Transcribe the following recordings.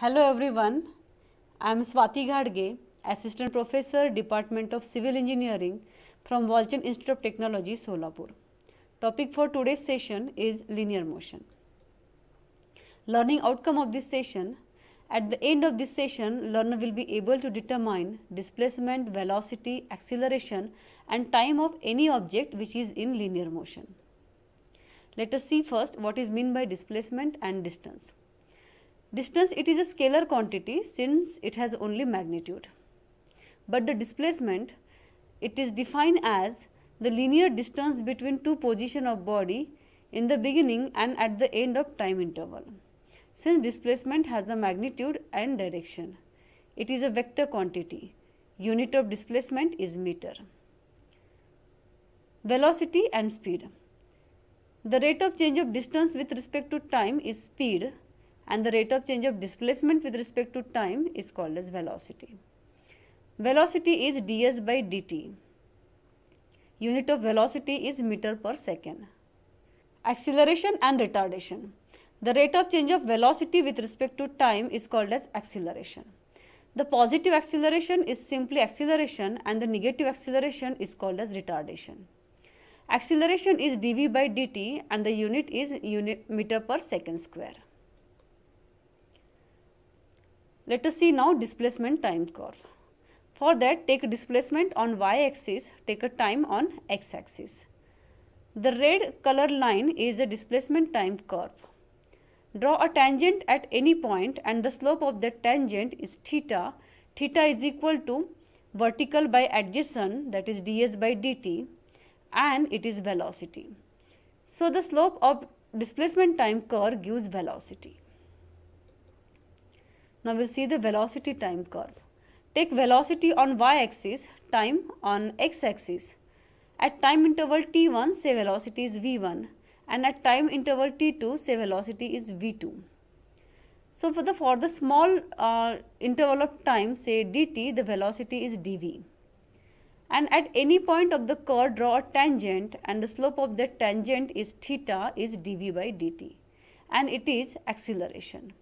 Hello everyone, I am Swati Ghadge, Assistant Professor, Department of Civil Engineering from Walchand Institute of Technology, Solapur. Topic for today's session is linear motion. Learning outcome of this session at the end of this session, learner will be able to determine displacement, velocity, acceleration and time of any object which is in linear motion. Let us see first what is meant by displacement and distance. Distance it is a scalar quantity since it has only magnitude. But the displacement it is defined as the linear distance between two position of body in the beginning and at the end of time interval. Since displacement has the magnitude and direction, it is a vector quantity. Unit of displacement is meter. Velocity and speed. The rate of change of distance with respect to time is speed and the rate of change of displacement with respect to time is called as velocity. Velocity is ds by dt. Unit of velocity is meter per second. Acceleration and retardation. The rate of change of velocity with respect to time is called as acceleration. The positive acceleration is simply acceleration and the negative acceleration is called as retardation. Acceleration is dv by dt and the unit is unit meter per second square. Let us see now displacement time curve. For that take displacement on y-axis, take a time on x-axis. The red color line is a displacement time curve. Draw a tangent at any point and the slope of that tangent is theta. Theta is equal to vertical by adjacent that is ds by dt and it is velocity. So the slope of displacement time curve gives velocity. Now we'll see the velocity time curve. Take velocity on y-axis, time on x-axis. At time interval t1, say velocity is v1 and at time interval t2, say velocity is v2. So for the, for the small uh, interval of time, say dt, the velocity is dv and at any point of the curve draw a tangent and the slope of that tangent is theta is dv by dt and it is acceleration.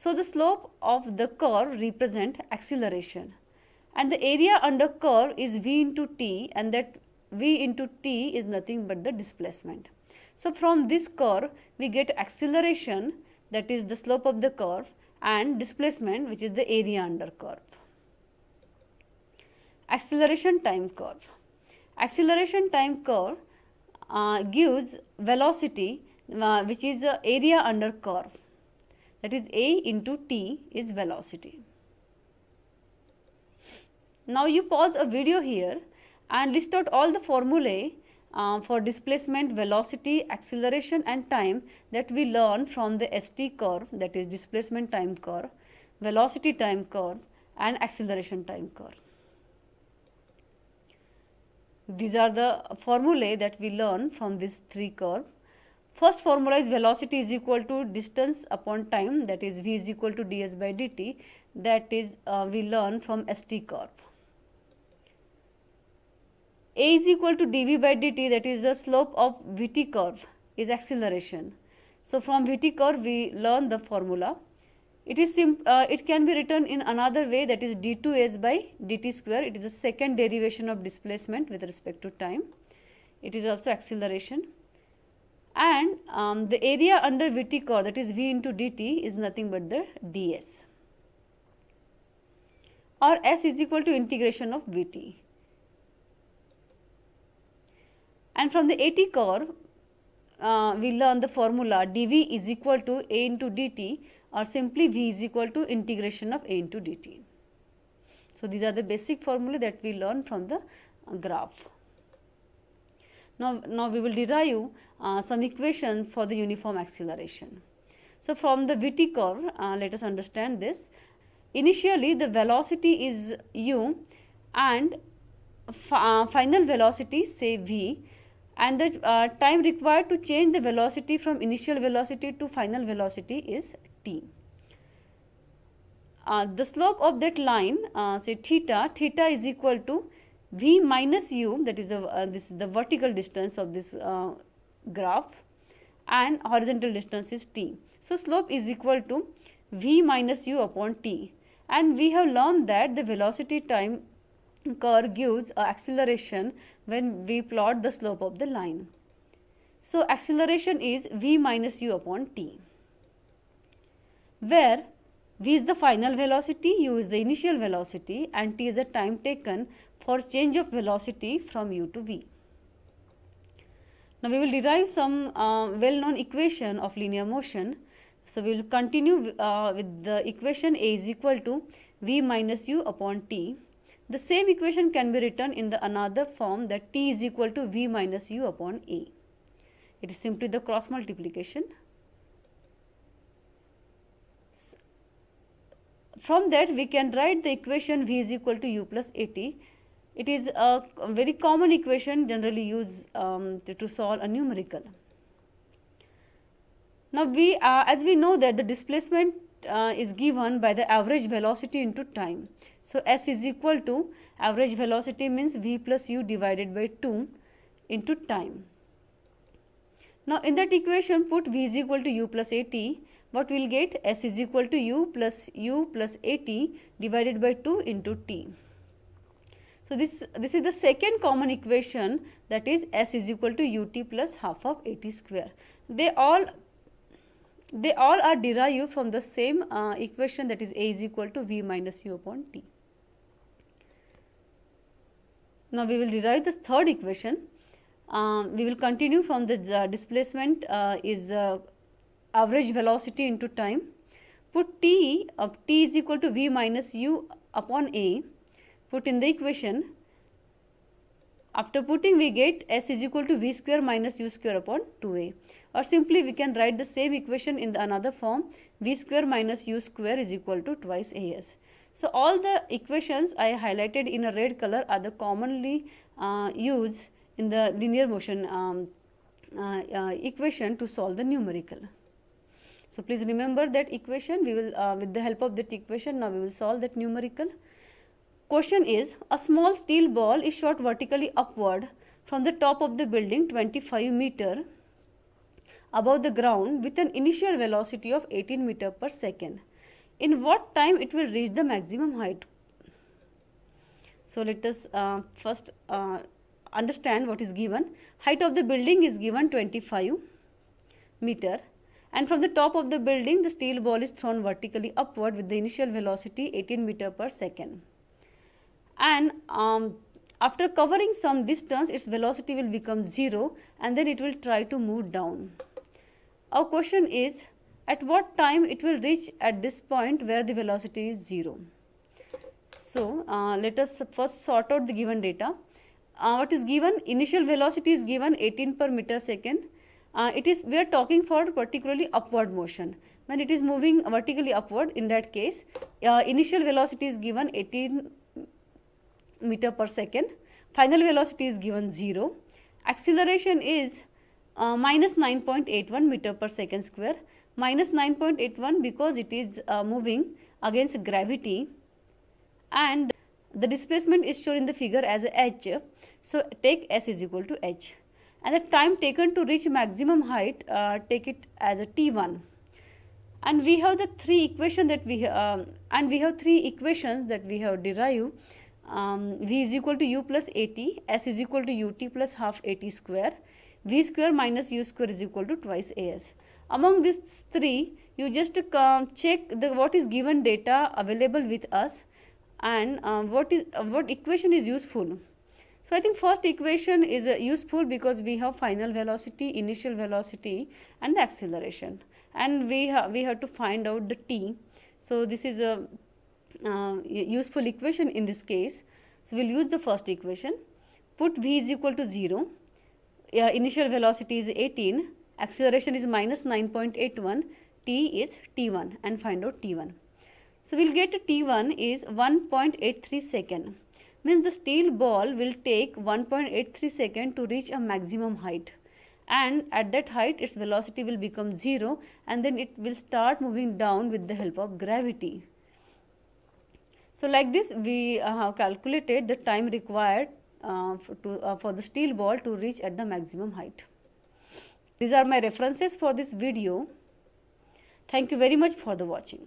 So the slope of the curve represent acceleration and the area under curve is v into t and that v into t is nothing but the displacement. So from this curve we get acceleration that is the slope of the curve and displacement which is the area under curve acceleration time curve. Acceleration time curve uh, gives velocity uh, which is uh, area under curve that is A into T is velocity. Now you pause a video here and list out all the formulae uh, for displacement, velocity, acceleration and time that we learn from the ST curve that is displacement time curve, velocity time curve and acceleration time curve. These are the formulae that we learn from these three curve. First formula is velocity is equal to distance upon time that is v is equal to ds by dt that is uh, we learn from ST curve. A is equal to dv by dt that is the slope of Vt curve is acceleration. So from Vt curve we learn the formula it is uh, it can be written in another way that is d2s by dt square. It is a second derivation of displacement with respect to time. It is also acceleration. And um, the area under Vt curve that is v into dt is nothing but the ds. Or s is equal to integration of Vt. And from the AT curve, uh, we learn the formula dv is equal to a into dt or simply v is equal to integration of a into dt. So, these are the basic formula that we learn from the uh, graph. Now, now we will derive uh, some equations for the uniform acceleration. So, from the Vt curve, uh, let us understand this. Initially, the velocity is u and uh, final velocity say v and the uh, time required to change the velocity from initial velocity to final velocity is t. Uh, the slope of that line uh, say theta, theta is equal to v minus u that is the, uh, this the vertical distance of this uh, graph and horizontal distance is t. So, slope is equal to v minus u upon t and we have learned that the velocity time curve gives acceleration when we plot the slope of the line. So acceleration is v minus u upon t where v is the final velocity, u is the initial velocity and t is the time taken for change of velocity from u to v. Now we will derive some uh, well known equation of linear motion. So we will continue uh, with the equation a is equal to v minus u upon t. The same equation can be written in the another form that t is equal to v minus u upon a. It is simply the cross multiplication. From that we can write the equation v is equal to u plus at. It is a very common equation generally used um, to, to, solve a numerical. Now we uh, as we know that the displacement uh, is given by the average velocity into time. So s is equal to average velocity means v plus u divided by 2 into time. Now in that equation put v is equal to u plus at what we will get s is equal to u plus u plus at divided by 2 into t. So this, this is the second common equation that is s is equal to ut plus half of at square. They all they all are derived from the same uh, equation that is a is equal to v minus u upon t. Now we will derive the third equation um, we will continue from the uh, displacement uh, is uh, average velocity into time. Put t of t is equal to v minus u upon a. Put in the equation. After putting we get s is equal to v square minus u square upon 2a. Or simply we can write the same equation in the another form v square minus u square is equal to twice as. So all the equations I highlighted in a red color are the commonly uh, used in the linear motion um, uh, uh, equation to solve the numerical. So please remember that equation we will uh, with the help of that equation now we will solve that numerical. Question is a small steel ball is shot vertically upward from the top of the building 25 meter above the ground with an initial velocity of 18 meter per second. In what time it will reach the maximum height? So let us uh, first uh, understand what is given. Height of the building is given 25 meter and from the top of the building the steel ball is thrown vertically upward with the initial velocity 18 meter per second. And um, after covering some distance its velocity will become 0 and then it will try to move down. Our question is at what time it will reach at this point where the velocity is 0. So, uh, let us first sort out the given data uh, what is given initial velocity is given 18 per meter second uh, it is we are talking for particularly upward motion. When it is moving vertically upward in that case uh, initial velocity is given 18 meter per second. Final velocity is given 0 acceleration is uh, minus 9.81 meter per second square. Minus 9.81 because it is uh, moving against gravity. And the displacement is shown in the figure as h. So take s is equal to h. And the time taken to reach maximum height, uh, take it as a t1. And we have the three equation that we uh, and we have three equations that we have derived. Um, v is equal to u plus at, s is equal to ut plus half at square, v square minus u square is equal to twice as. Among these three, you just uh, check the what is given data available with us and uh, what is uh, what equation is useful so i think first equation is uh, useful because we have final velocity initial velocity and the acceleration. And we have we have to find out the t. So this is a uh, useful equation in this case. So we'll use the first equation. Put v is equal to 0 initial velocity is 18 acceleration is minus 9.81 t is t1 and find out t1 so we'll get T1 is 1.83 second. Means the steel ball will take 1.83 second to reach a maximum height. And at that height its velocity will become 0 and then it will start moving down with the help of gravity. So like this we uh, have calculated the time required uh, for, to, uh, for the steel ball to reach at the maximum height. These are my references for this video. Thank you very much for the watching.